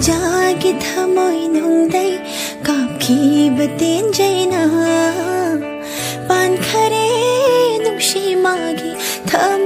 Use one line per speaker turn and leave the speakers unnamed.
자기 타모이는데 겁기 버틴 제나 반카레 농심하기 타모